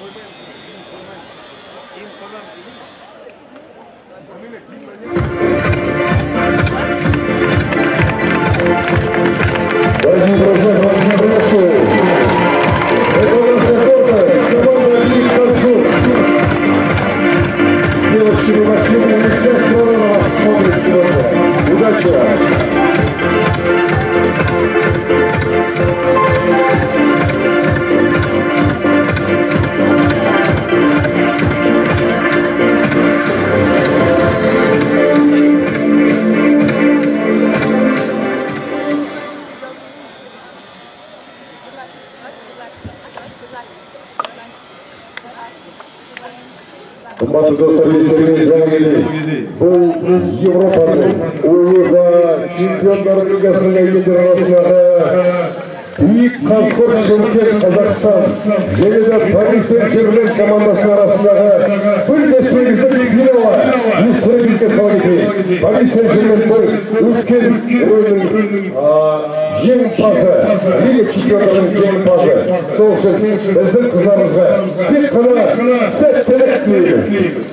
Imponente. Imponente. A mí me Сен-Жермен командасының арасындағы бір де сегіздік финала естеріңізге сала кетейік пари сен жермен бір өткен ойынның а, жеңімпазы лига чемпионатының жеңімпазы сол үшін біздің қыздарымызға тек қана сәттілік тілейміз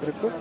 Прикольно.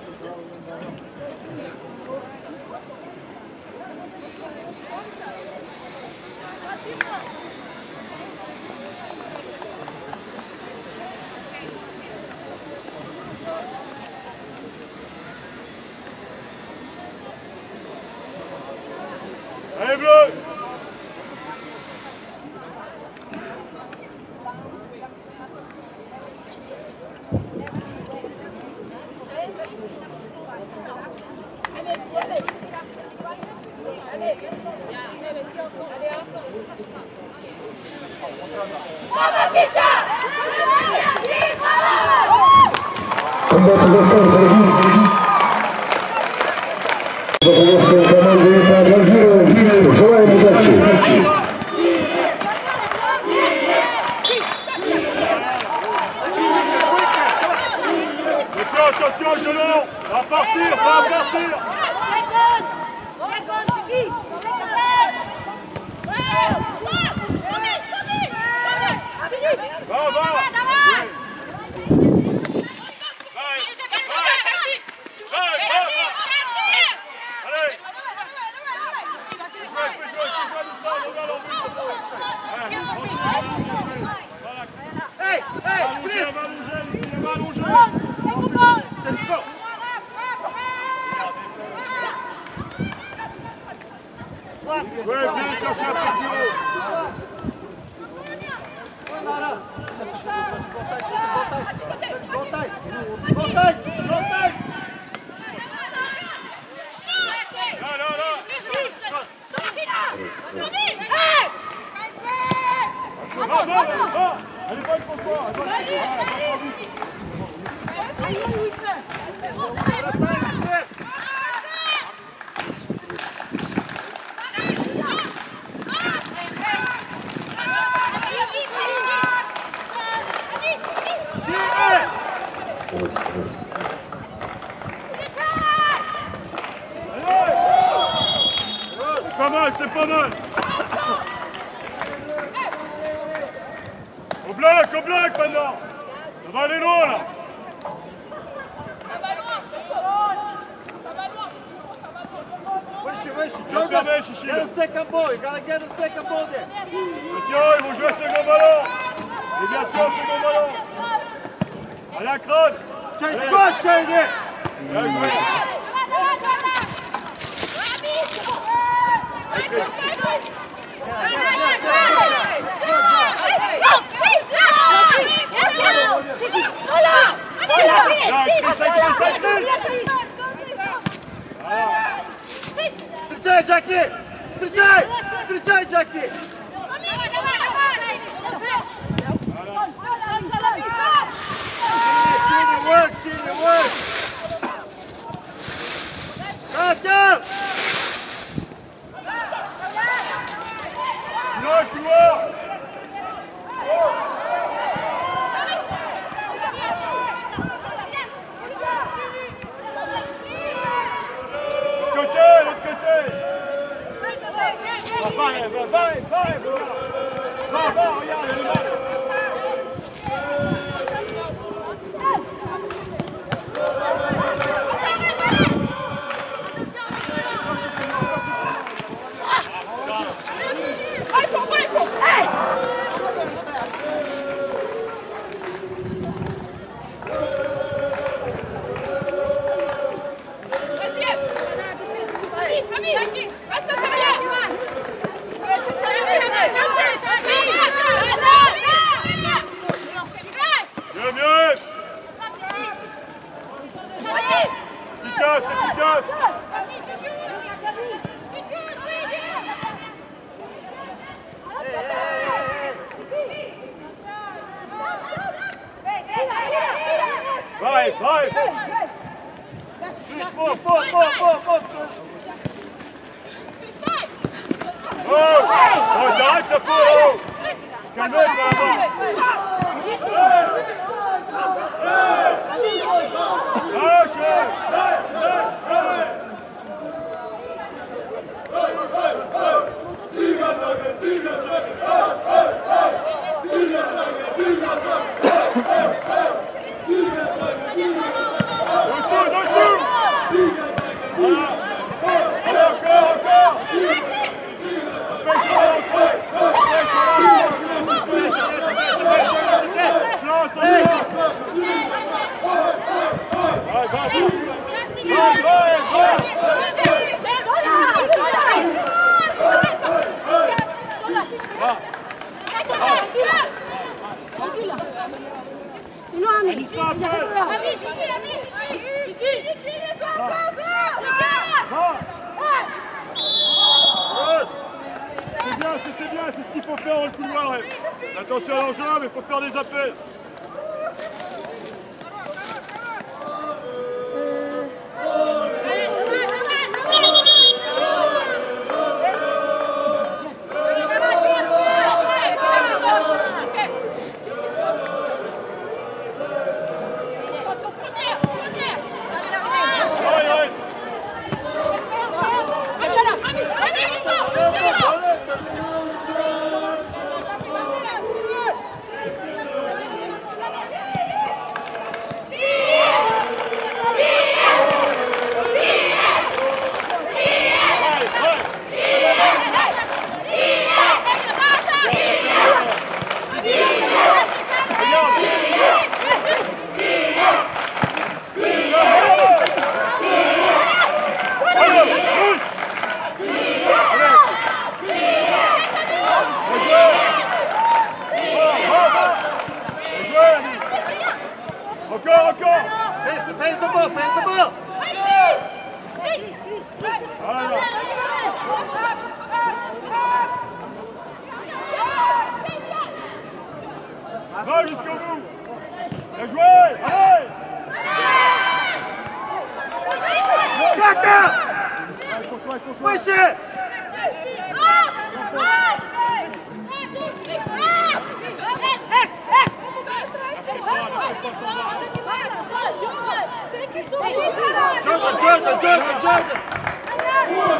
Joga, joga, joga, joga!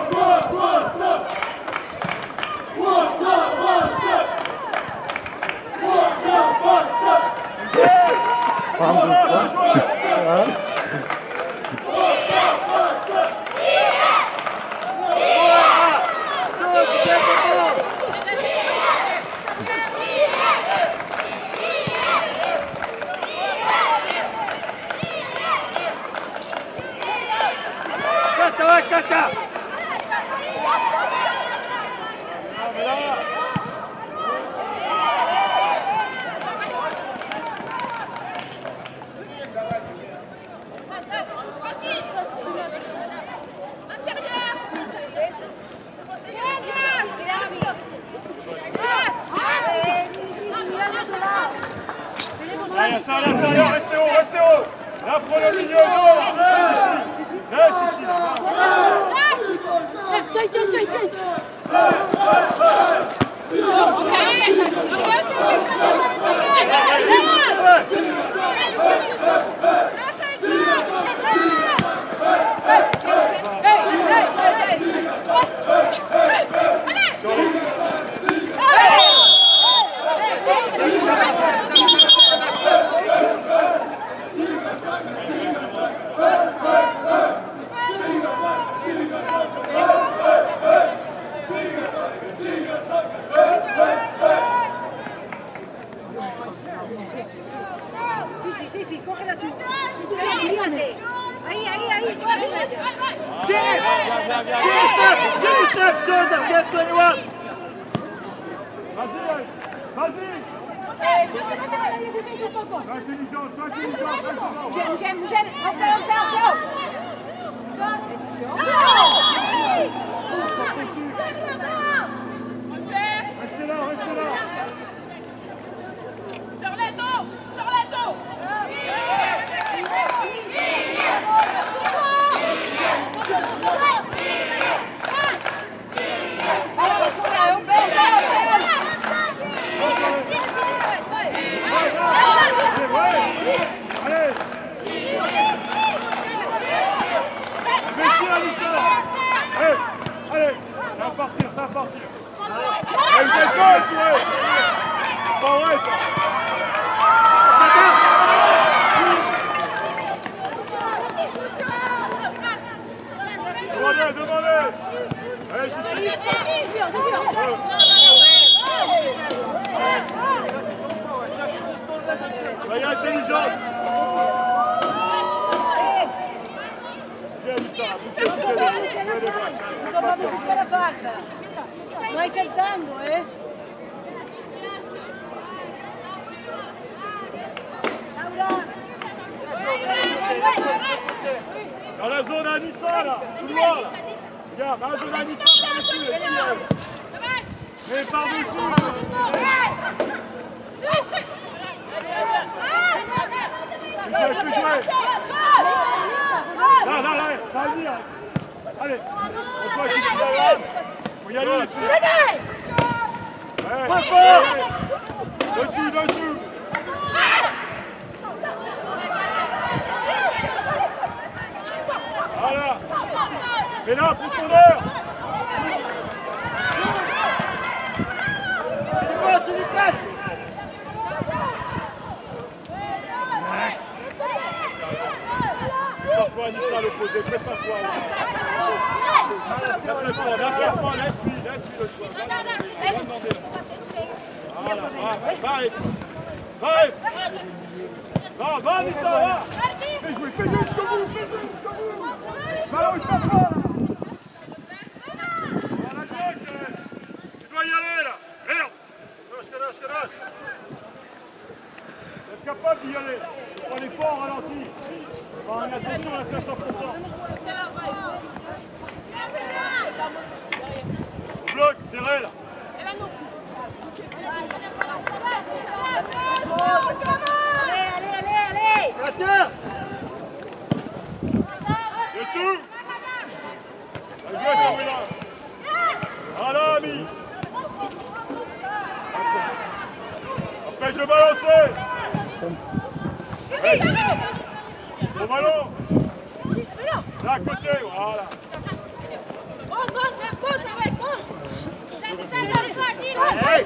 Pontuação! Pontuação! Pontuação! Vamos, vamos! La Poloniyonu! Ne şişin? Ne şişin? Çay çay çay çay. Hey! Reste devant. J'aime, j'aime, j'aime. Hop là, hop là, hop là. Restez là, restez là Allez, hop là, hop là, hop là, hop Allez, ouais Allez Merci la mission Allez, allez Ça va partir, ça va partir Allez, vous êtes bonnes, tu vois C'est pas vrai, ça Demandez, demandez Allez, Chichi Soyez intelligente Bougez, Victor, bougez, bougez, bougez, bougez les bras. Non, vamos buscar a vaca. Vai saltando, eh. La zone à là, là. La zone à par-dessus. Là, là, là, ça va venir. Allez, on voit qui fort. Dessus, dessus. Voilà. Mais là, profondeur. Tu passes. Prépare-toi. Prépare-toi. Prépare-toi. Prépare-toi. Le. Va Prenez pas en ralenti. On a on fait à 100%. Bloc, serré, là. Allez, allez, allez, jouez, Samuela Voilà, ami. De balancer. Au ballon. Là, à côté, voilà Hey.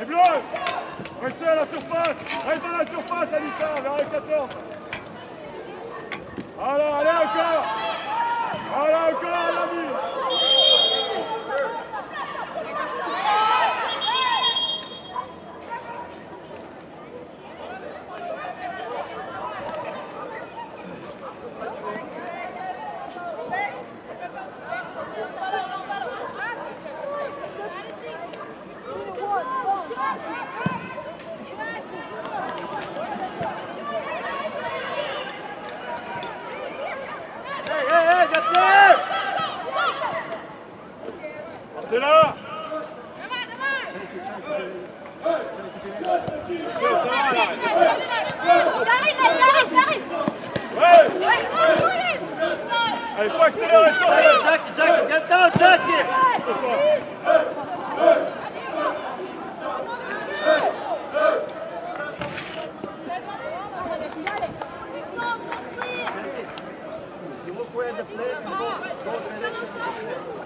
Les bleus Restez à la surface Restez à la surface, Anissa, vers les 14 allez encore. Voilà encore, l'ami C'est là. Allez, faut accélérer, faut accélérer. Jack, Jack, viens dedans, Jack. You look where the plate goes.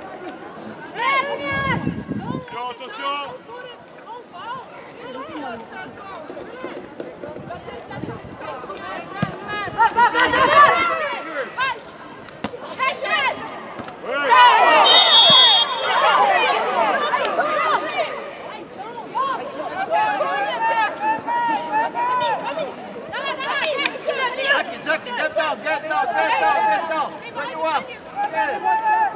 Jackie, get down, get down, get down, get down. Where you are? Yeah.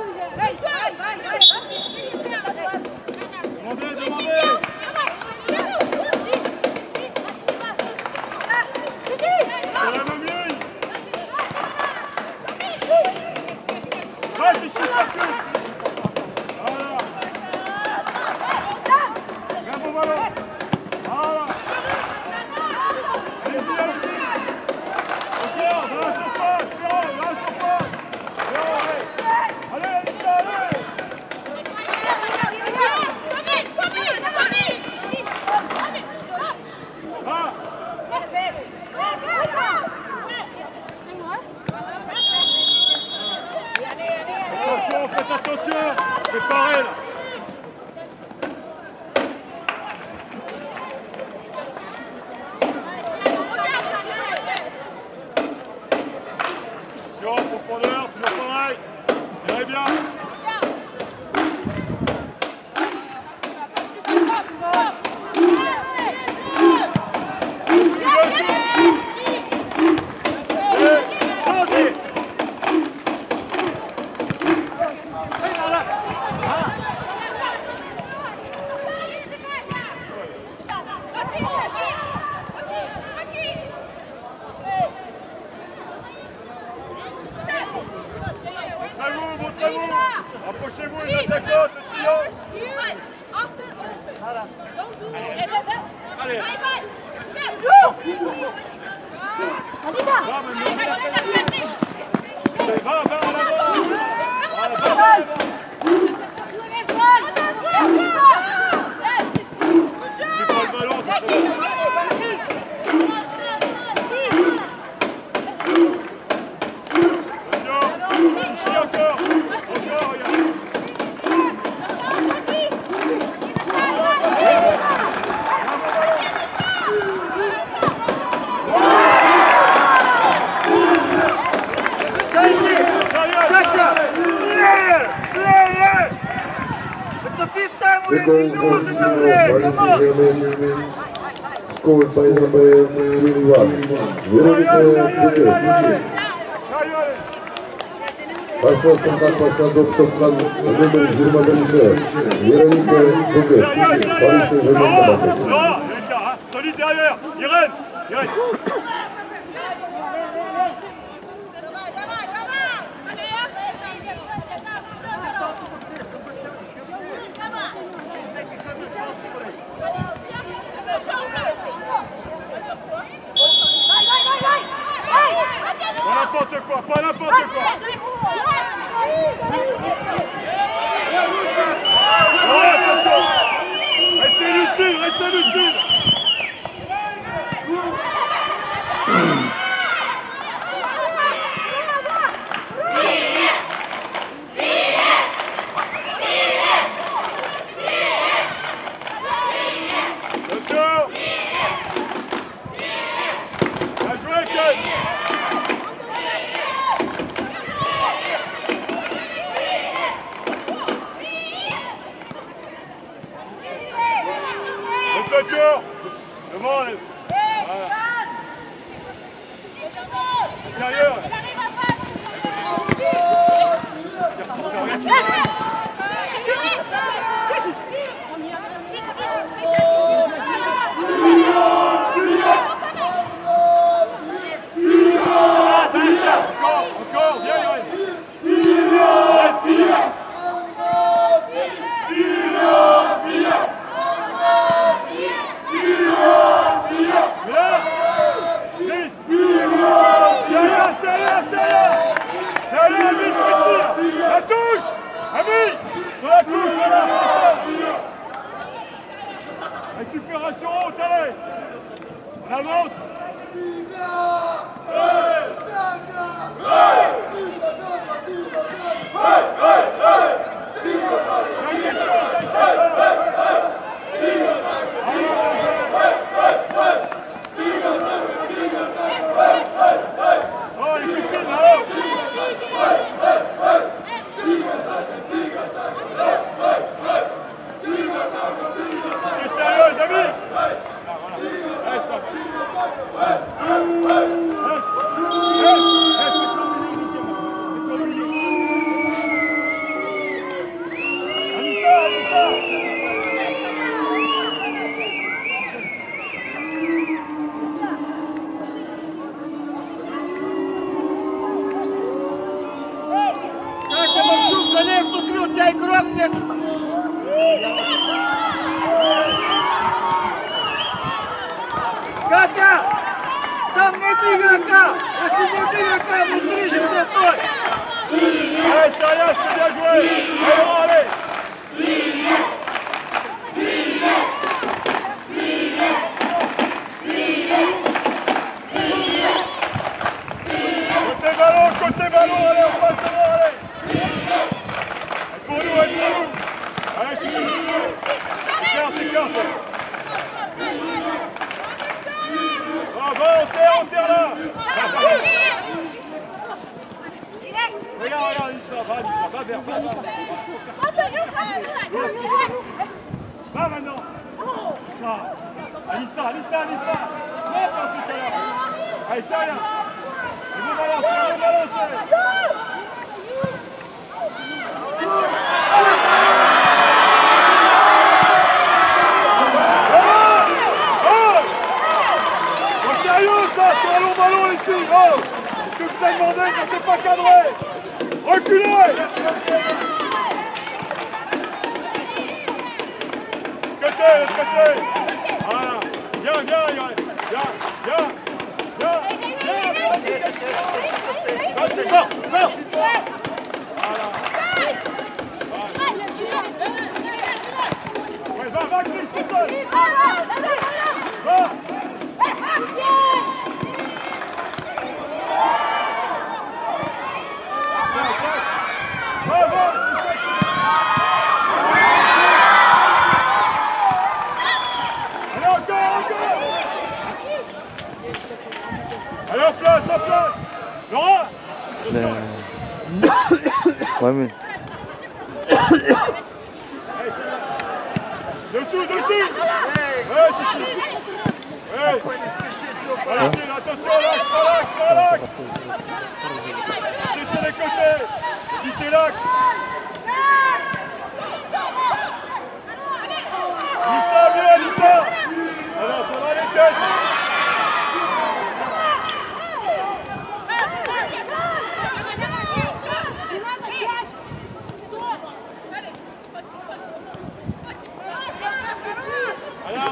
Carolina. Dakota! қарсы сыртқа басына доп соққан нөмір жиырма бірінші вероника бөкет париж сен жермен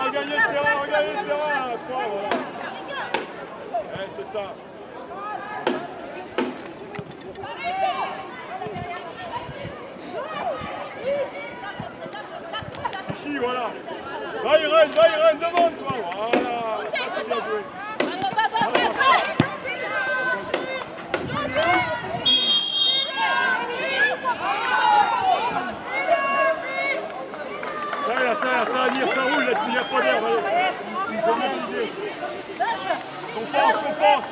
Regardez le terrain, regardez eh, ça. Irène, va Irène, demande toi Voilà. Ça Ça va, ça va venir, ça roule, il n'y a pas d'air, Une On pense, on pense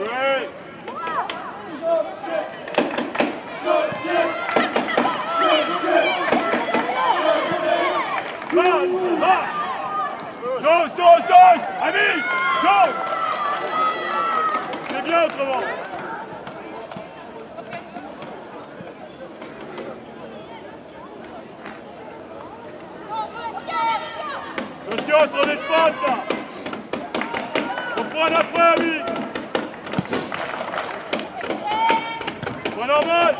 C'est bien autrement Attention, trop d'espace là. On prend normal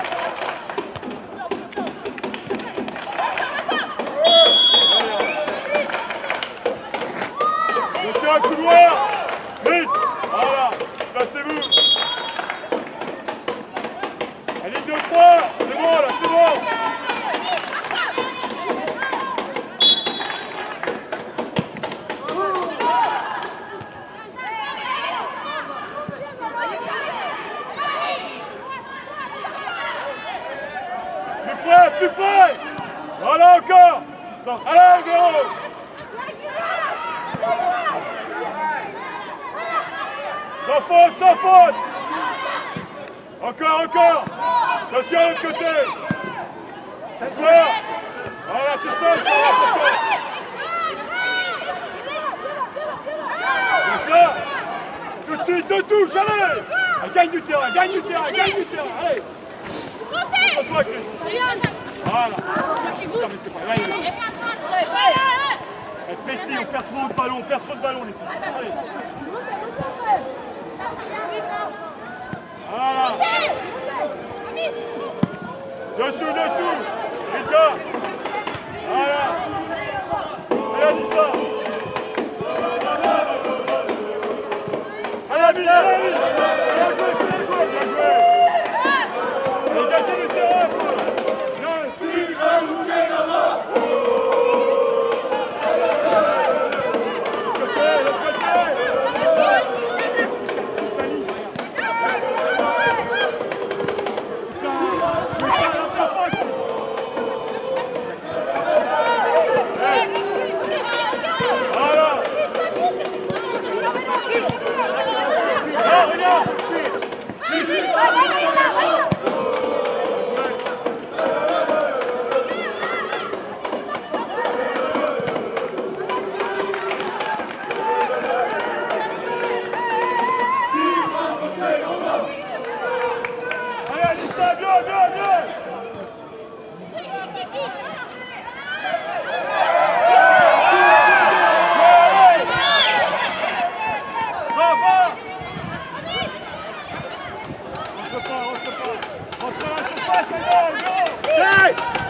Attention à couloir Sans faute, sans faute. Encore, encore. Attention à l'autre côté. Voilà, t'es seul, ça va, attention Tout de suite, deux Gagne du terrain, gagne du terrain, gagne du terrain, allez. Voilà Là. Précise, on perd trop de ballons, on perd trop de ballons les filles. Allez. Voilà. Dessous, dessous. Rita. Voilà. Elle a dit ça. Allez, Abby, allez, Vai!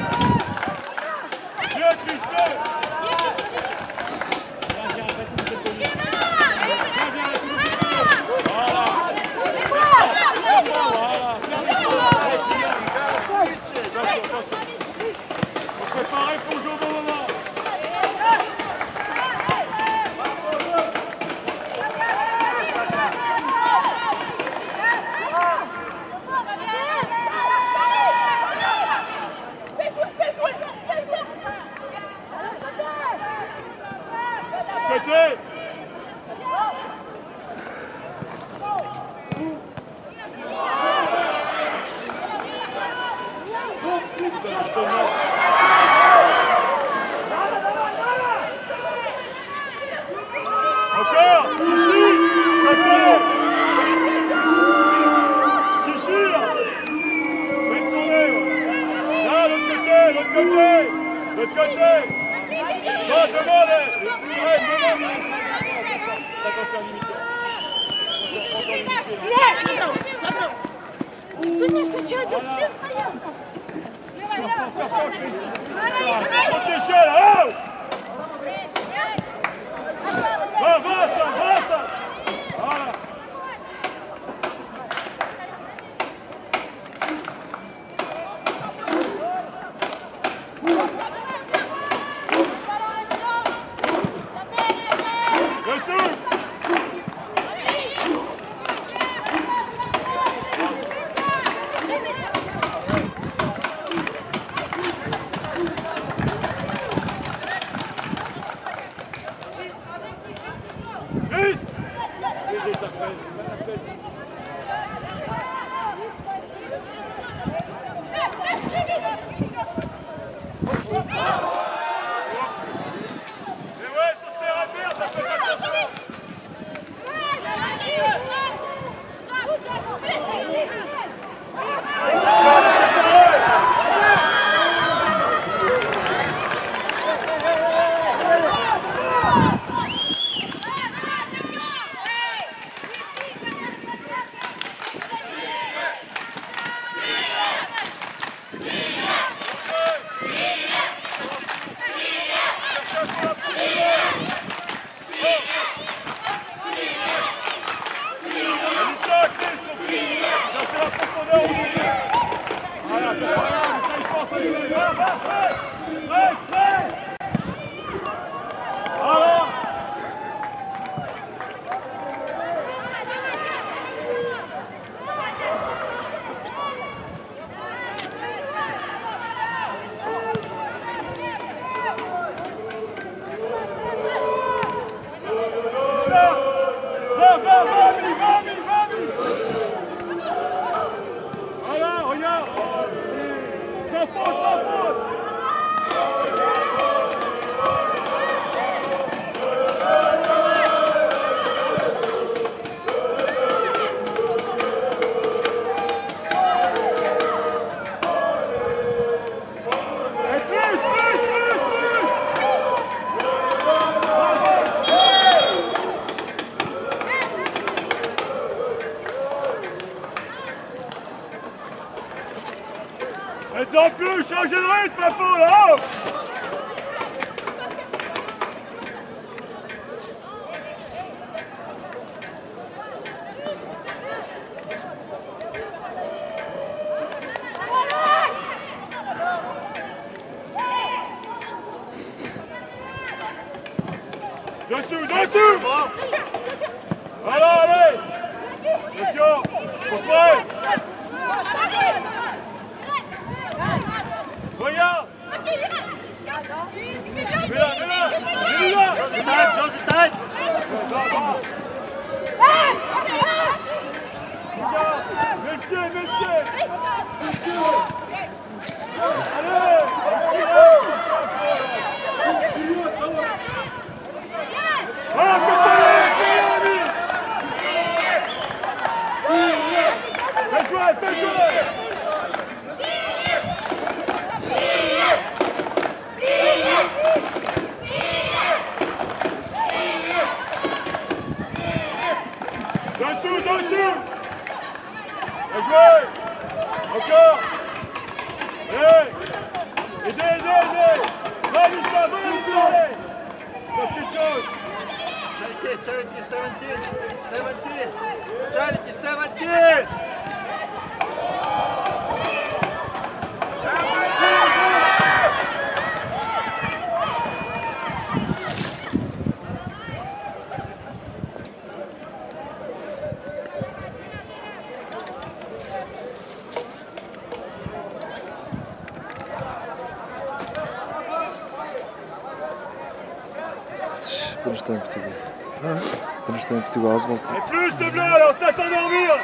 Az kaldı. Et plus de bleu, alors ça s'endormir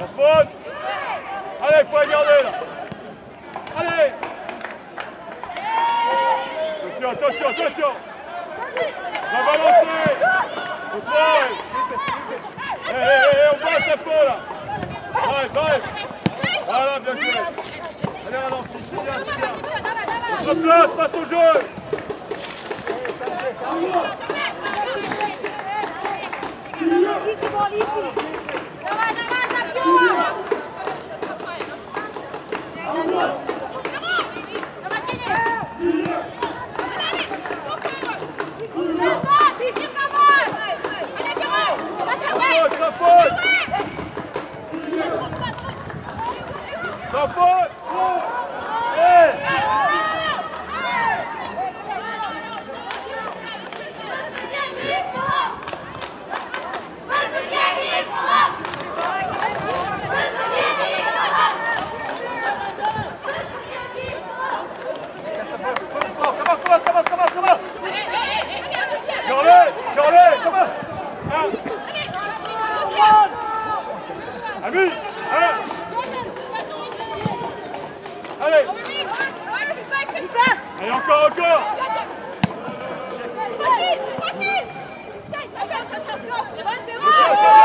La faute Allez, faut la garder là. Allez. Attention, attention, attention. Va balancer. Au travail Hé, hé, hé, on passe la peau là. Voilà, bien Allez, bien, c'est bien On se replace face au jeu. Qui vont encore, encore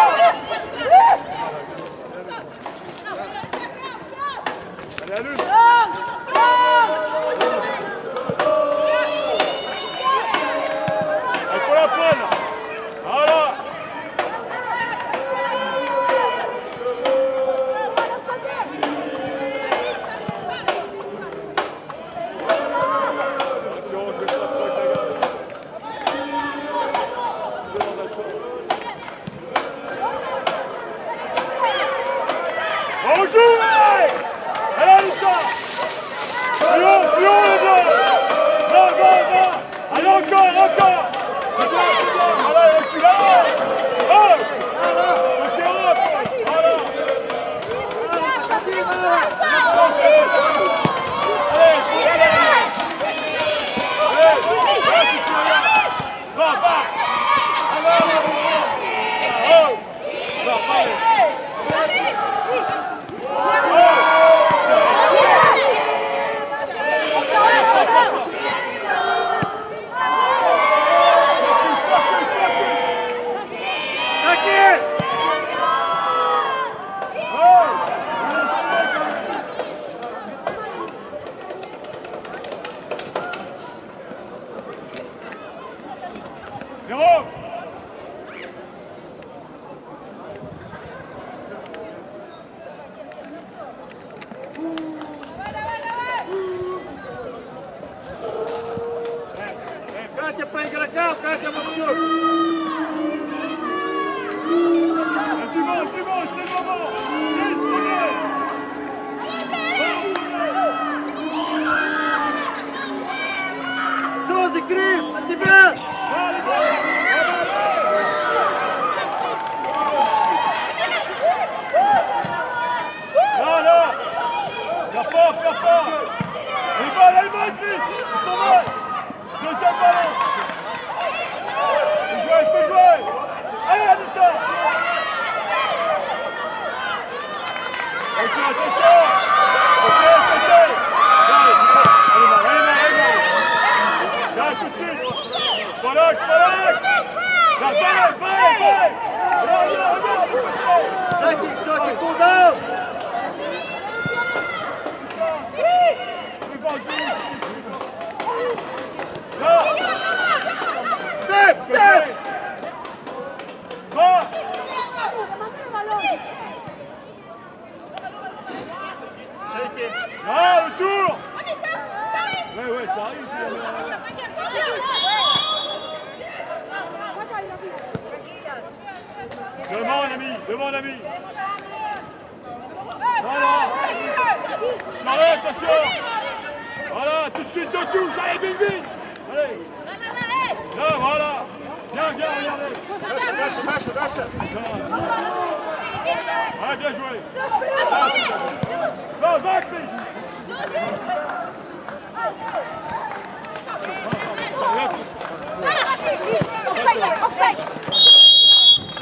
إدريس الدفاع لا Allez Adissa Attention, attention. Sorry. Devant l'ami Voilà. Charlotte, attention. Voilà, tout de suite, deux touches Allez, vite, vite. Allez. Là, voilà. Viens, viens, regardez. Lâche, lâche, lâche Ah, bien joué. Là, va, Offside, offside.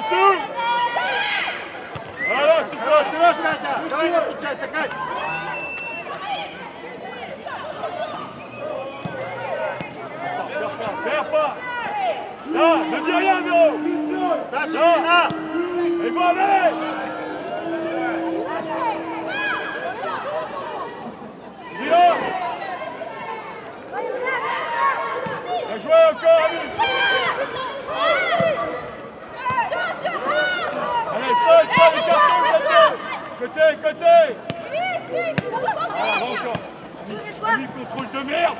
Come on! Côté, côté encore contrôle de merde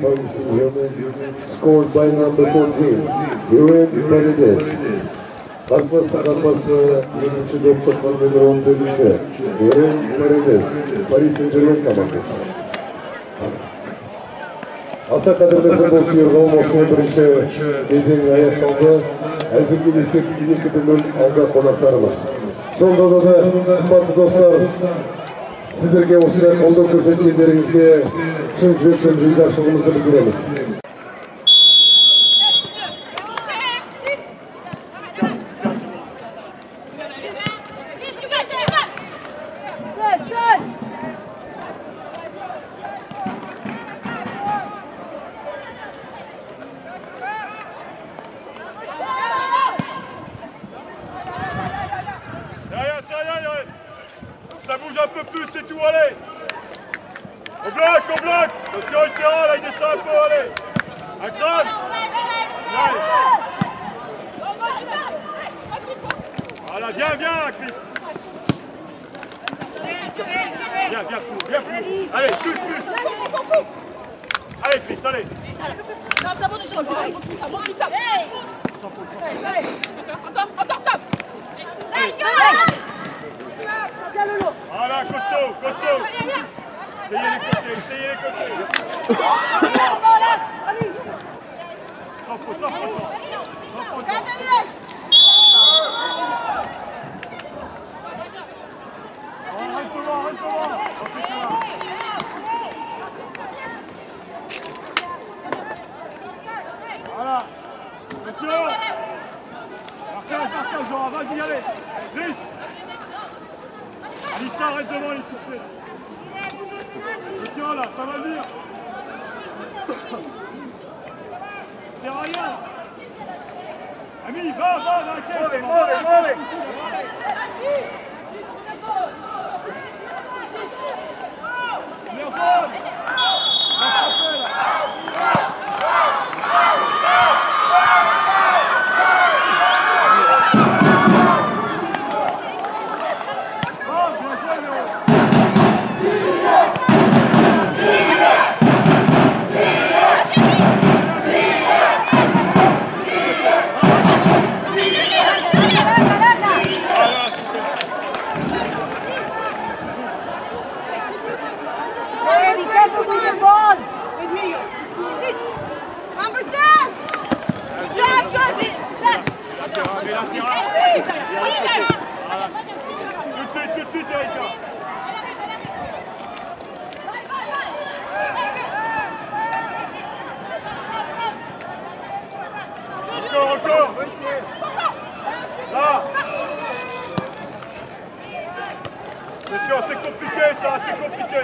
Ferguson Hillman, scored by number 14, Hürrem Paredes. Pasla sakat pası, 7. top sokma numara 14'e, Hürrem Paredes, Paris Saint-Germain komandası. Аса қадірлі футболшылар Ломосының бірінші кезеңі аяқталды. Әзіргі есеп 2-0 алға қонақтарымыз. Сонда да қымбатты достар, сіздерге осындай қолдау көрсеткендеріңізге шын жүректен ризашылығымызды білдіреміз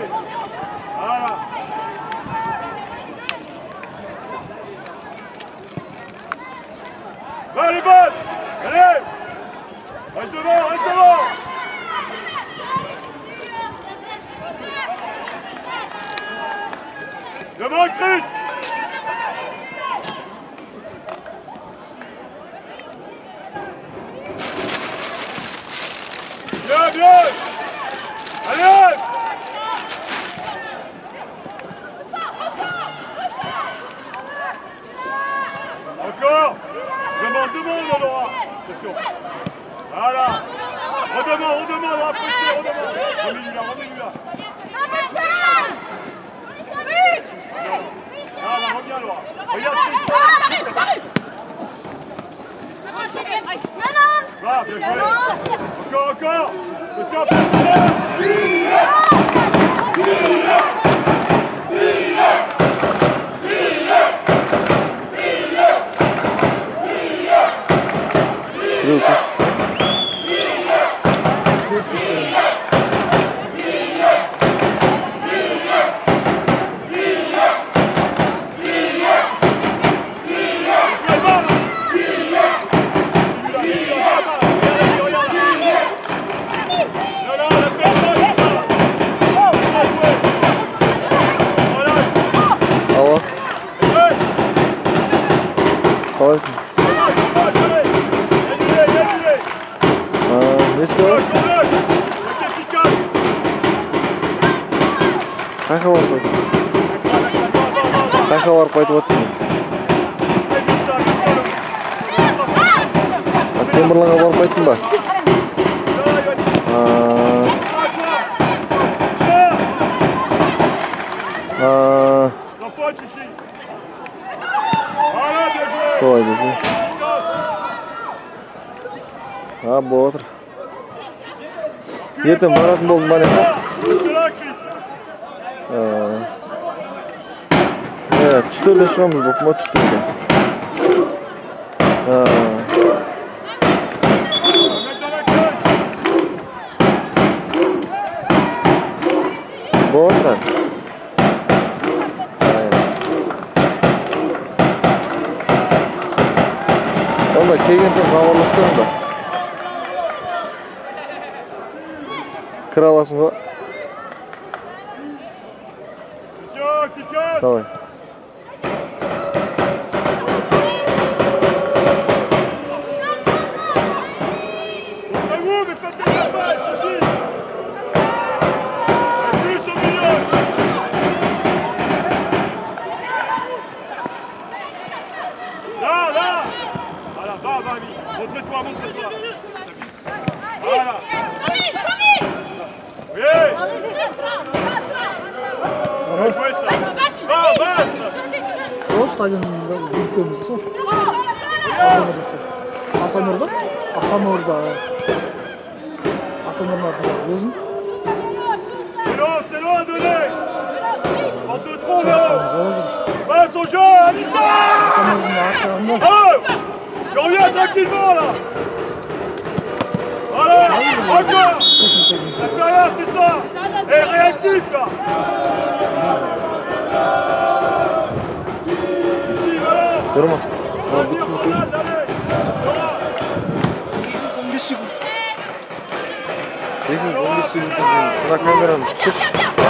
Là, Allez devant, reste devant. Devant Christ attention. Voilà. On demande, on demande, on va presser, on demande. Remets-lui là, remets-lui là. Ah, là, reviens, Laura. Regarde, arrive, ça arrive. Encore, encore. çalışıyoruz bak maç üstünde. stadionunda ülkemiz çok. Atanur'da. Atanur'da. Atanur'un adında yazın. C'est loin, donnez En 2-3, Léo. Passe au jeu, Anissa Oh Reviens tranquillement là Voilà Encore L'intérieur, c'est ça Et réactif là Ici, voilà Durma. Revenir en Inde, allez Voilà Tombe 15 секунд. Бегу, 15 секунд. На камеру. Слушай.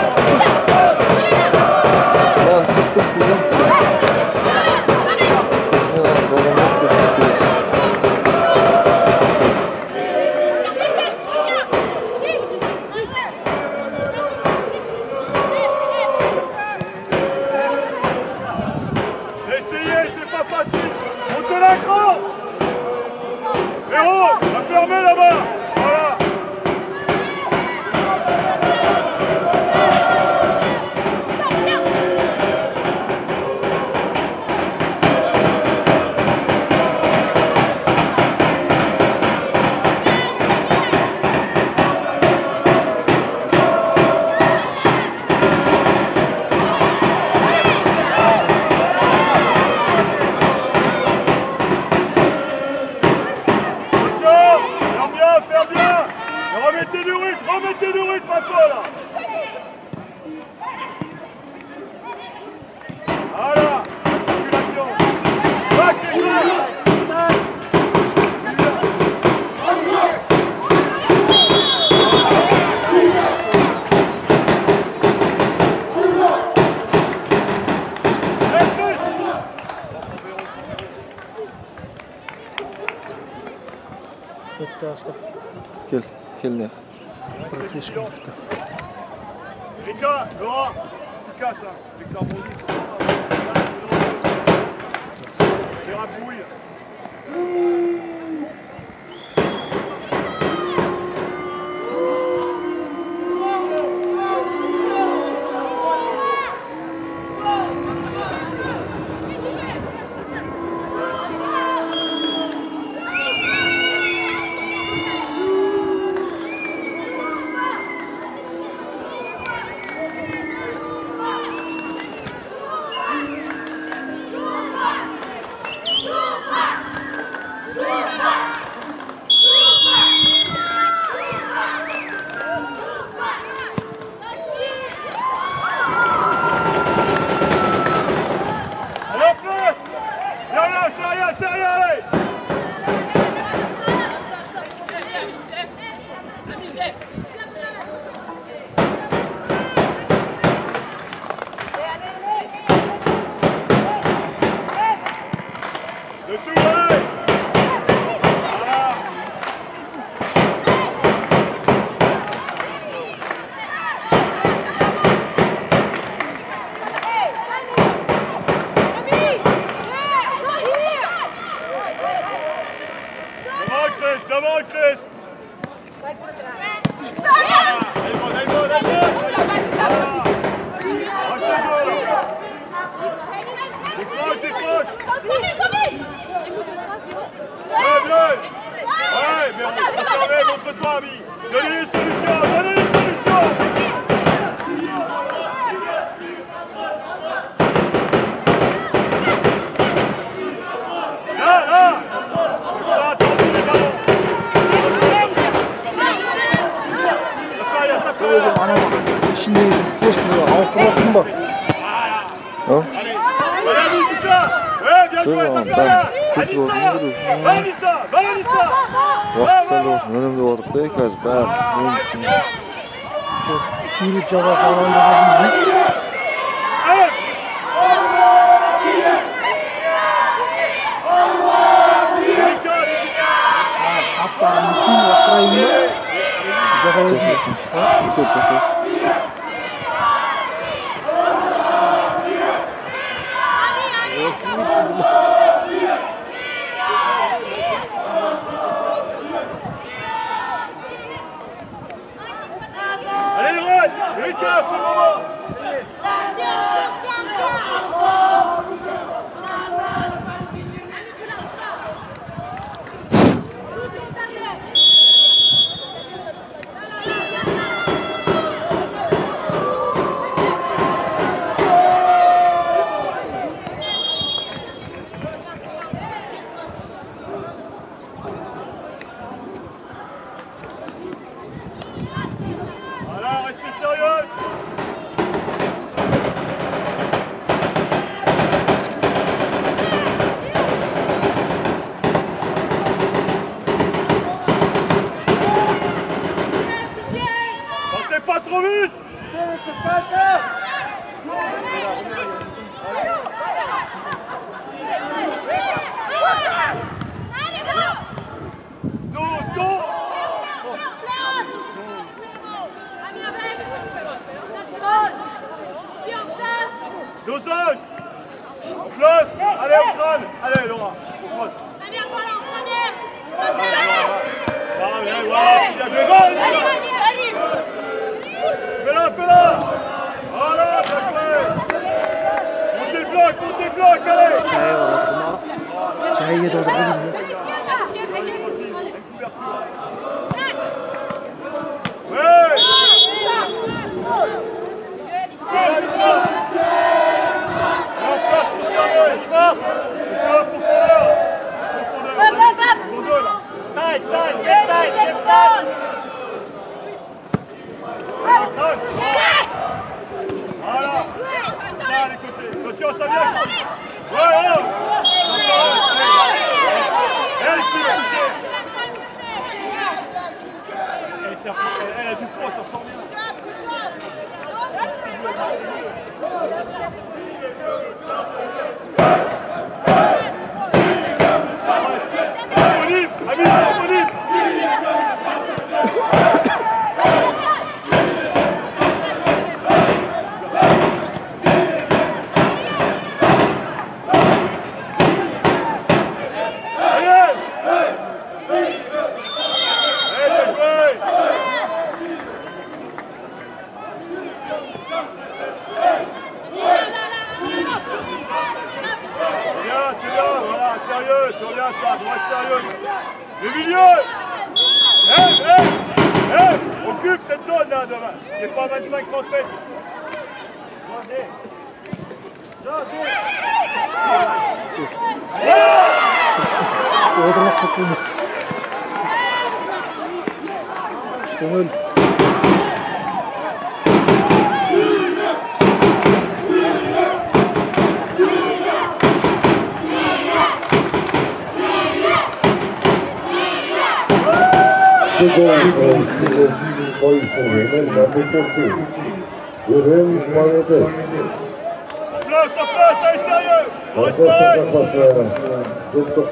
Дубцов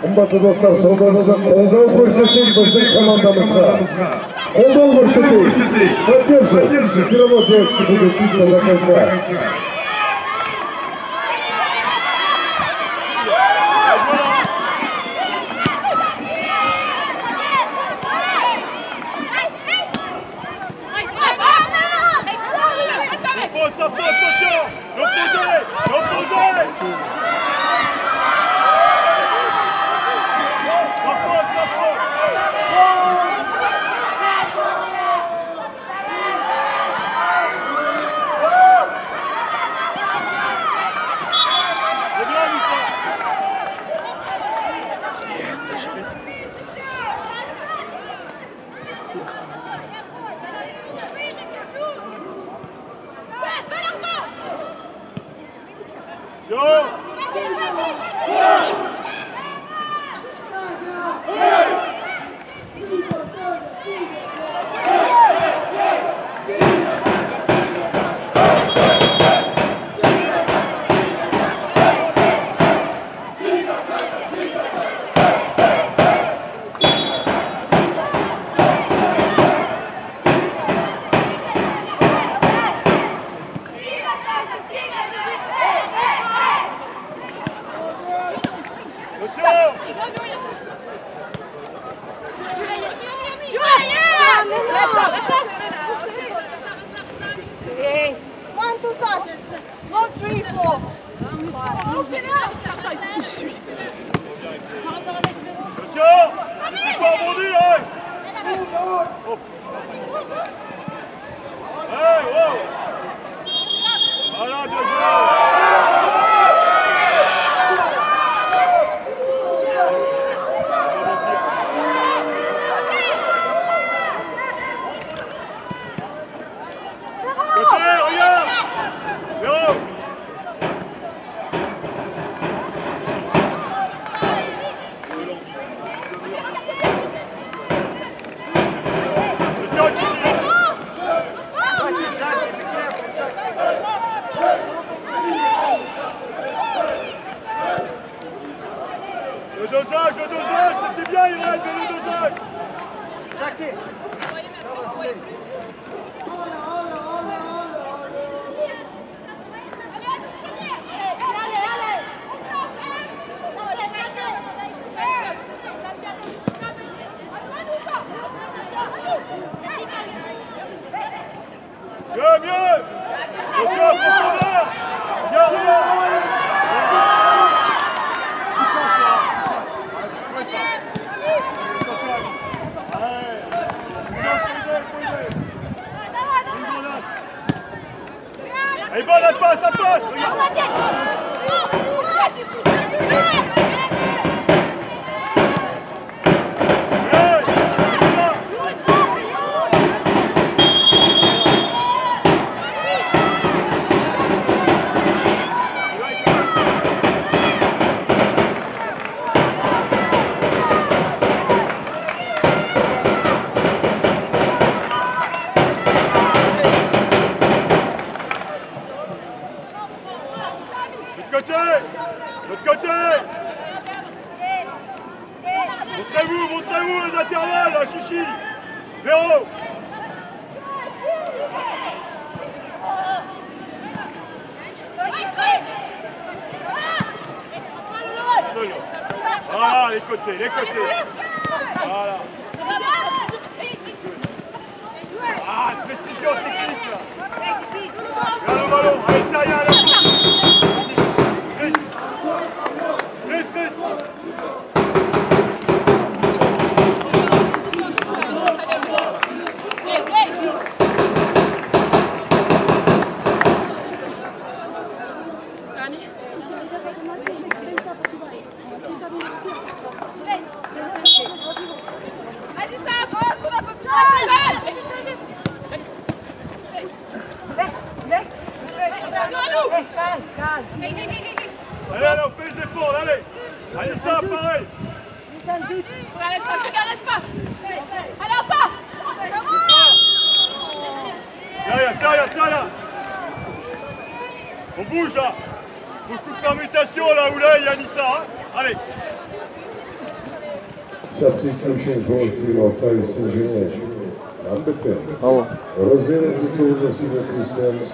қымбатты достар сауданы қолдау көрсетейік біздің командамызға. Қолдау көрсетейік. Поддержим все равно делать будут до конца.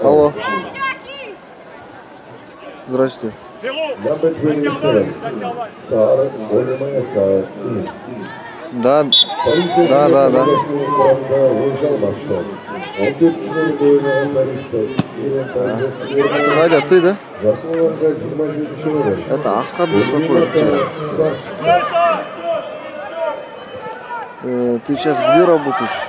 Алло. Здрасте. Да, да, да, да. Это Надя, ты, да? Это Асхат беспокоит тебя. Ты сейчас где работаешь?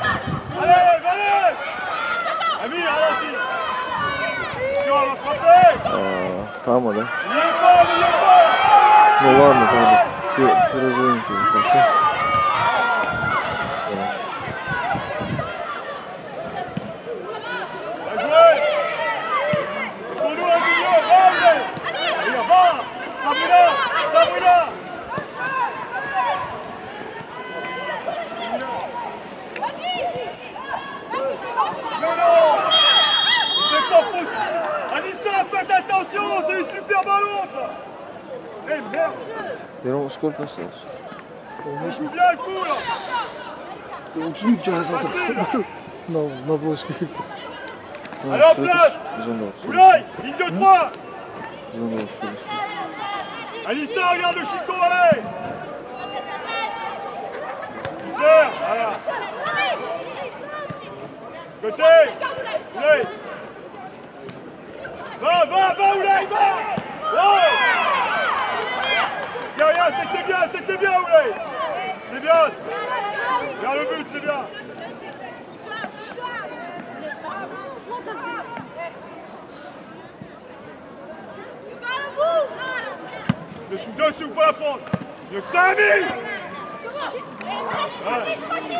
Calma, né? Não arma, calma. Por, por as orientações, tá? Olsun. Joue bien le coup là Uçun cihaz oldu. No, no włoski. Tamam, Allez en söyle. place. Oulay Ligne de 3 Biz onda otururuz. Alissa, regarde le Chico, allez Mister, voilà Côté Va, va, va Oulay, va Ouais Rien, c'était bien, c'était bien Oulay. C'est bien. Vers le but, c'est bien. Dessous, dessous, faut la prendre Mieux que ça, Ami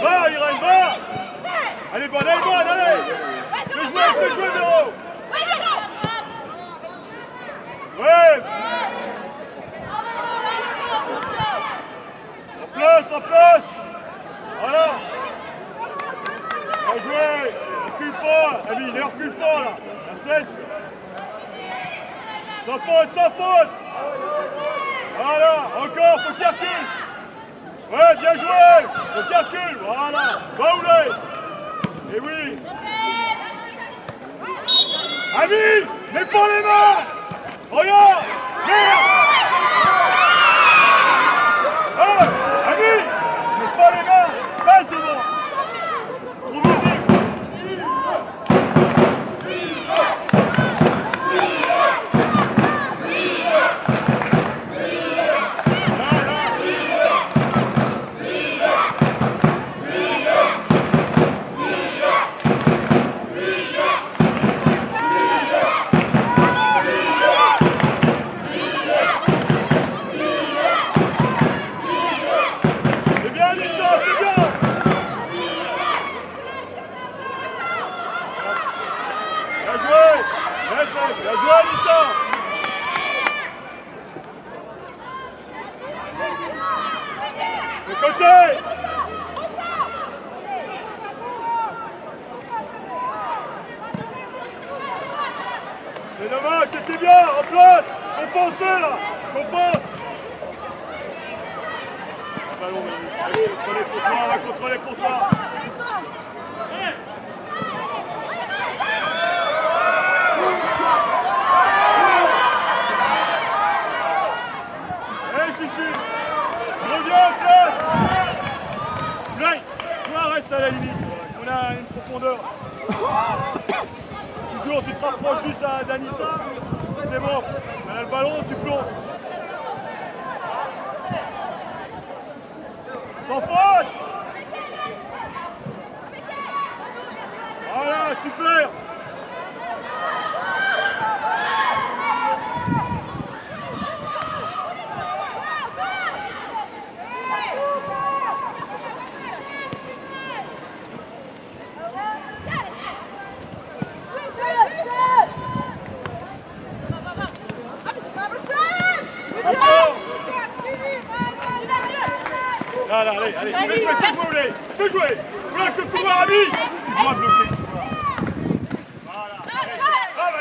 Va, Irène, va. Allez, bonne, allez, bonne, allez. Fais jouer, fais jouer, Véro Ouais place, en place Voilà. Bien joué. Recule pas, Ami, ne recule pas, là. La cesse Sans faute, sans faute. Voilà, encore, faut qu'il Ouais, bien joué. Faut qu'il recule, voilà. Va Oulay Et oui. Ami Mets les mains. Regarde Là, là, allez, allez, fais jouer, jouer. Bloque le couloir, ami Il doit bloquer le couloir. Voilà, allez. Ah,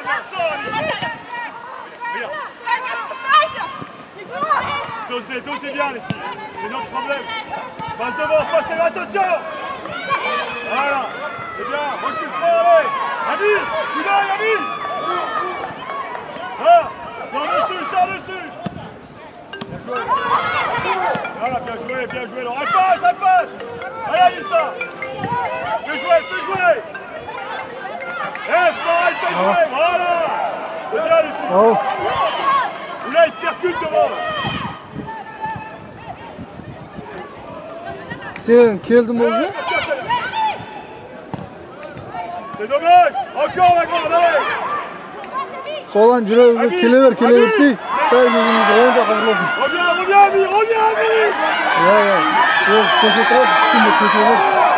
Regarde, dosez, dosez bien, les filles. C'est notre problème. Passe devant, passez, attention. Voilà, c'est bien, recule fort, allez. Ami, tu l'as, ami Ah, sors dessus, sors dessus. Bien joué. Voilà, bien joué, bien joué. Alors, elle passe, elle passe. Allez, Alissa Fais jouer, fais jouer. Eh, pareil, fais jouer, voilà. C'est bien, les filles. Oh, Ou là, il circule devant, sen Ouais, o'zi? C'est dommage. Encore la grande, allez. Solan ko'zingiz o'ng yoqqa burilasin. Reviens, reviens, ami, reviens, ami Ko'cha bor. Reviens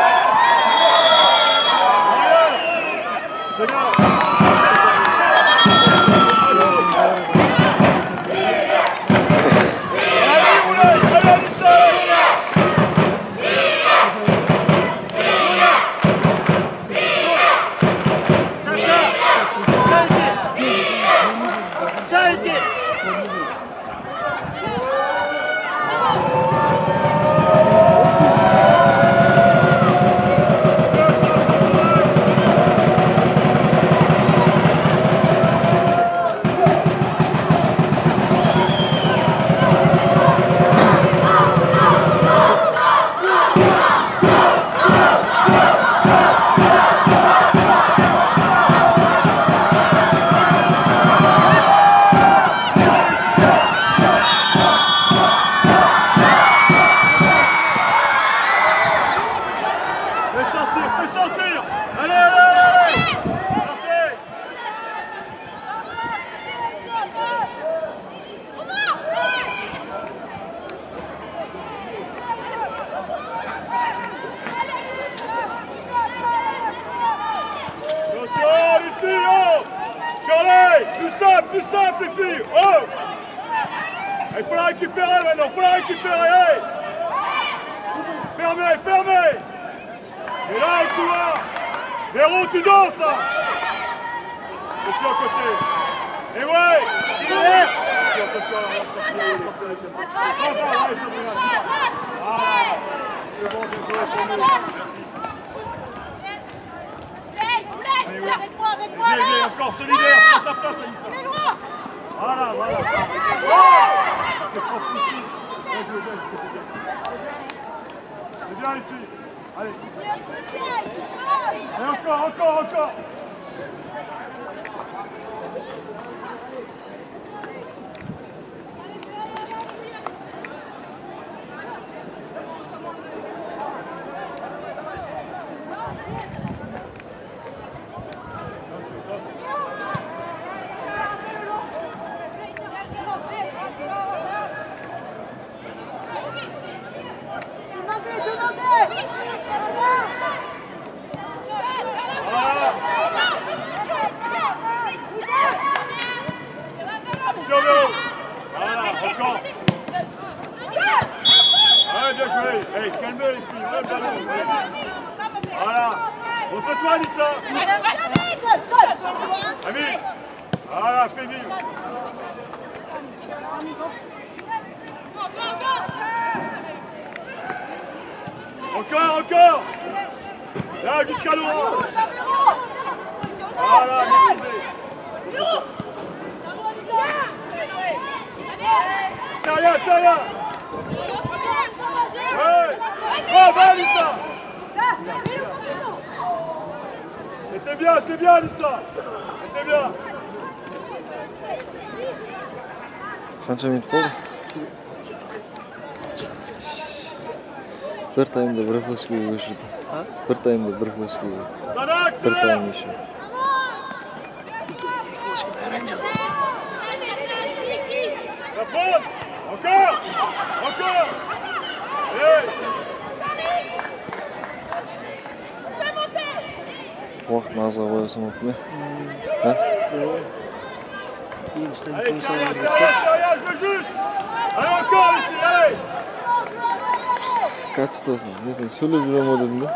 Allez. Et encore, encore, encore. Demandez, demandez Sur Véro. Voilà, encore. Ouais, bien joué. Hey, calmez les filles, le ballon. Voilà. Montre-toi, Anissa. Ami. Voilà, fais vivre. Encore, encore. Là, jusqu'à Laurent. Voilà, maîtrisé. C'est rien, Бялиса! Это тебя, это Бялиса! Это тебя! қанша минут болды бір таймда бір флешке өшірді бір таймда бір флешке бір тайм еще Ока! Ока! korkma az havaya sonup mu? Ha? Allez, allez, allez, encore, allez Kaçta sen? Ne diyorsun? Şöyle vuramadın mı?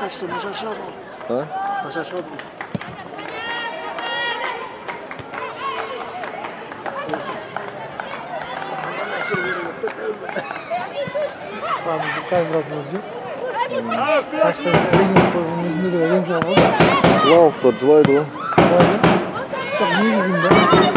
Kaçtı, taş aşağıda. Ha? Taş aşağıda. Tamam, bu kadar biraz vuracak. la қашта средний қойған өзінде де әдемі жағып алды жылауықтар жылайды ғой жоқ негізінде Sérieuse,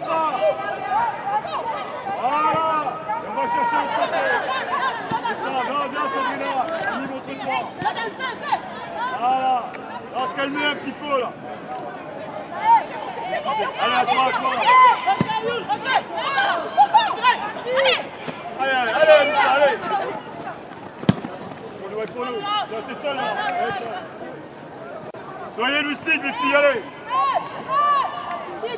On va chercher te calmer un petit peu là. Allez, Allez, allez, allez, Pour nous, pour nous. Soyez lucides les filles, allez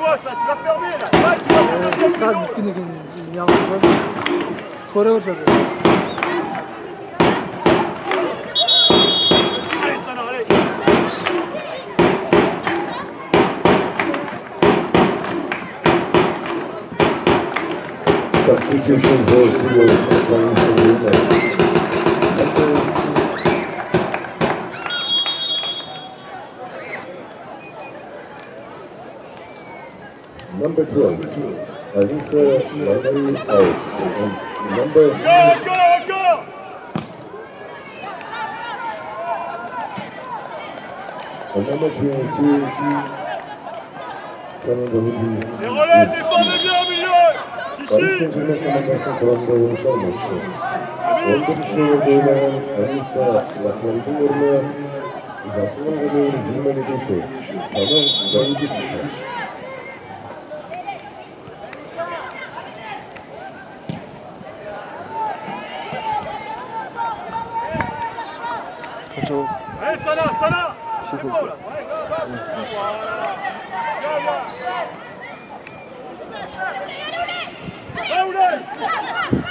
vois ça, tu vas fermer là Ouais, tu vas Е, fermer le қазір milieu. біткеннен кейін неғылып жатыр. көре берсе Substitution for Tilo playing Sabrina. Number 12, Anissa Lamari out. And number Encore, encore, encore and number 22, Sana Davubi. Les relais, défendez bien au milieu Barış'ın Cumhuriyet Demokrasi Kurumu'nda olmuş olmuştu. Olgun şehir değilen Anissa Lakman'ın yorumu İcasının kadar cümle edilmişi. Sana dayı bir çıkar. Kaçalım. Hey sana sana! Şey koydu. Yalla! Yalla! Va,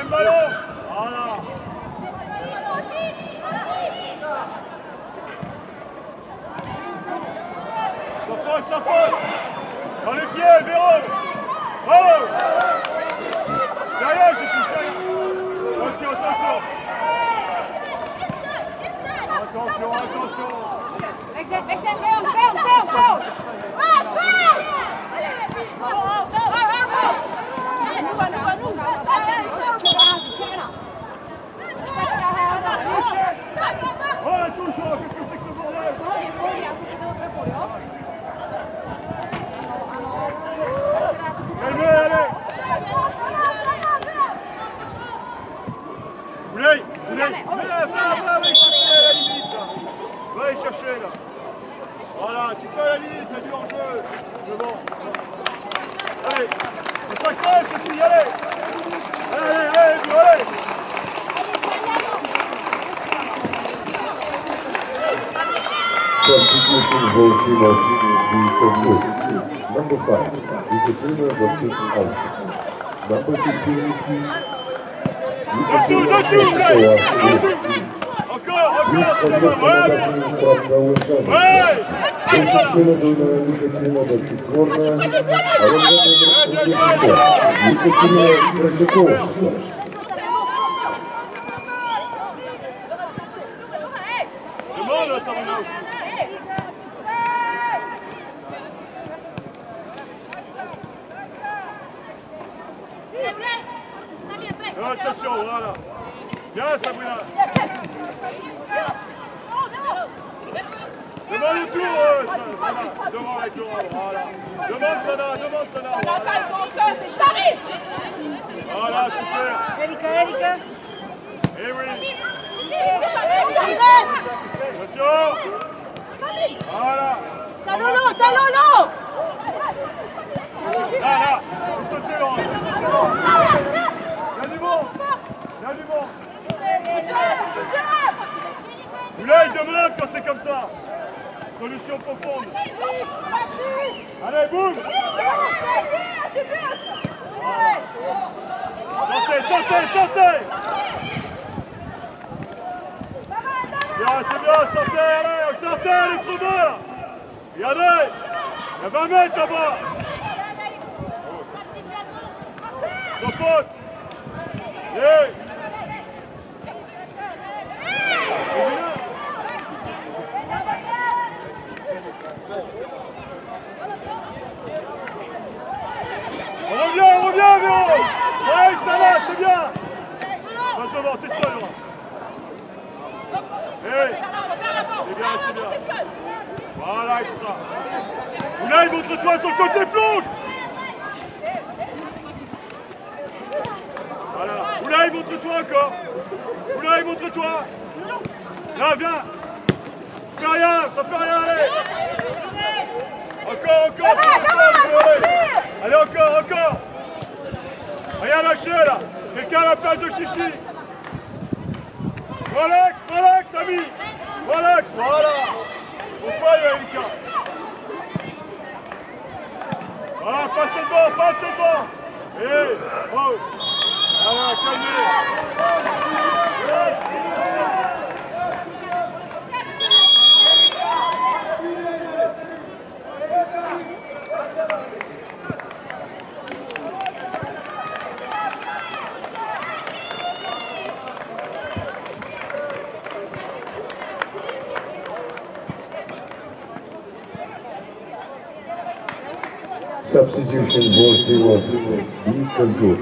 deuxième ballon Voilà Dans les pieds, Véron Bravo. Derrière, je suis sérieux Attention, attention. Attention, attention. Vexen, Vexen, Véron, Véron, Véron, Véron Oh, oh, oh, oh, oh, oh, oh, Qu'est-ce que c'est que ce bordel Allez, allez va y chercher là Voilà, tu fais la limite, c'est du hors-jeu Allez, Allez, allez, allez, allez Transmission goal team of UNB Number 5, Ekaterina Vavchuk out. Number 15, Yukatsura Екатерина Дуна, Екатерина Дочетворная, Екатерина Красюкова, devant, t'es seul, là Hey C'est bien, c'est bien. Voilà, extra Oulay, montre-toi sur le côté, plonge. Voilà. Oulay, montre-toi encore. Oulay, montre-toi Là, viens. Ça fait rien, ça fait rien, allez. Encore, encore. Allez, encore, encore. Rien lâcher, là. Quelqu'un à la place de Chichi Relax, relax, ami. Relax, voilà. Faut pas, Erika Voilà, passez devant, passez devant Hé, oh. Voilà, calmez Substitution ball team of Beacons Group.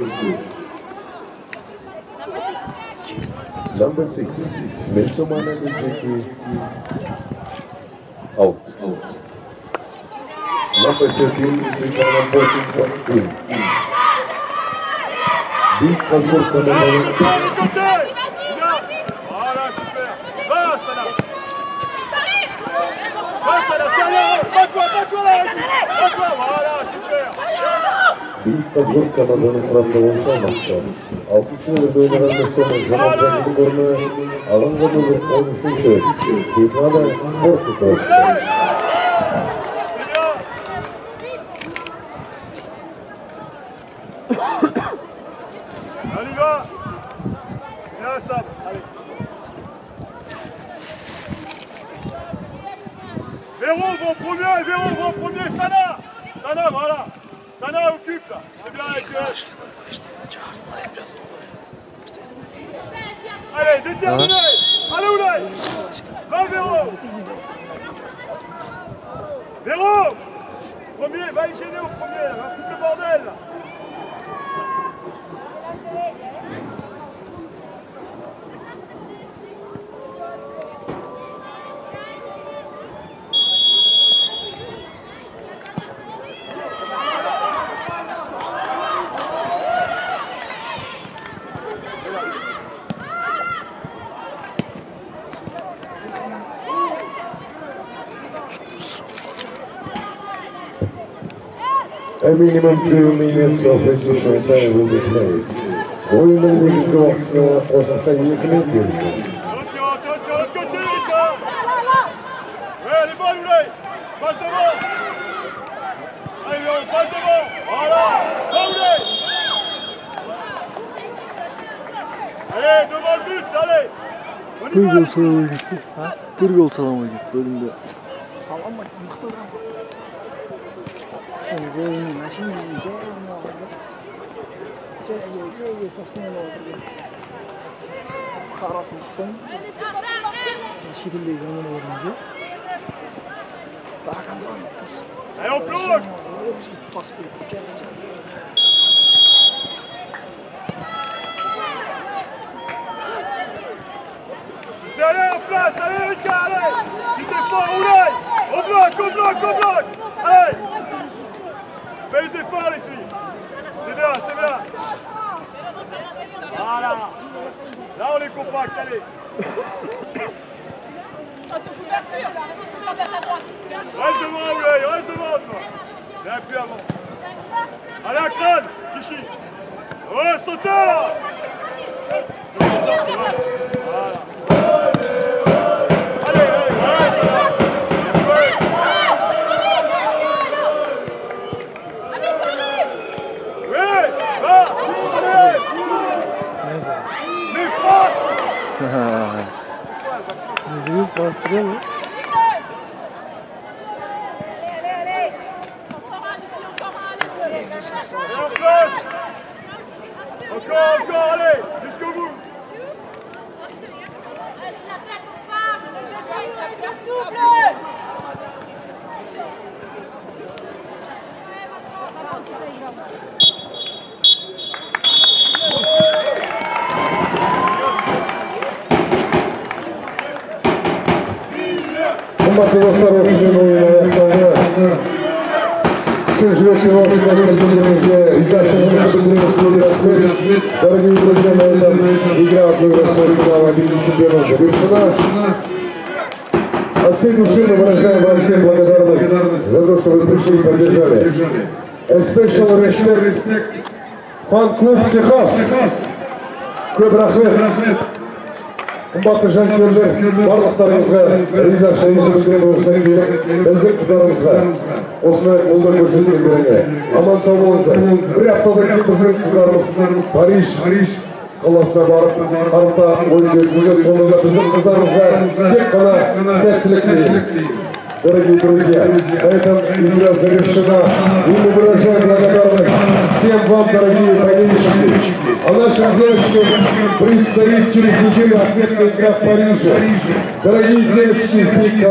Number six, Mensomana Jeffrey. Out. Number 13, Silvana Botin in. De côté Bien Voilà, қызғылт команданың құрамында алтыншы minimum two minutes of additional time will be played. Oyunun ilgisi ortasına koşmuşa yükmek gerekiyor. Bir gol salama gitti. Bir gol salama gitti önümde. Salama yıktı lan. il veut une machine, il dit, viens, on en regarde. Tiens, il veut pas ce qu'on en regarde. Parents, c'est le fond. Il les gens, Par contre, on est tous. Allez, on plonge Il passe pour le coquin, tiens. Allez, en place, allez, Lucas, allez Il t'est fort, roulez Au bloc, au bloc, au bloc Allez Fais efforts les filles. C'est bien, c'est bien Voilà. Là on est compact, allez. Reste devant Oulay, reste devant toi. Viens plus avant. Allez à crâne, Chichi Ouais, sautez là Duas, três, né? Go, go, go, go, go, go, go, go, go, go, go, go, go, go, go, жүректен осындай білдіргеніңізге ризашылығымызды білдіреміз көп рахмет дорогие друзья на этом игра открылась свой финал объединенных чемпионов завершена от всей души мы выражаем вам всем благодарность за то, что вы пришли и поддержали. A special respect фан-клуб Техас. Көп рахмет. Қымбатты жанкүйерлер барлықтарыңызға ризашылығымызды білдіремін осыдан кейін ізгі осындай қолдау көрсеткендеріңе аман сау болыңыздар. Бір аптадан кейін біздің қыздарымыз париж қаласына барып қарымта ойын өткізеді сонда біздің қыздарымызға тек қана сәттілік тілейміз Дорогие друзья, на этом игра завершена. И мы выражаем благодарность всем вам, дорогие болельщики. А нашим девочкам предстоит через неделю ответная игра в Париже. Дорогие девочки из Ник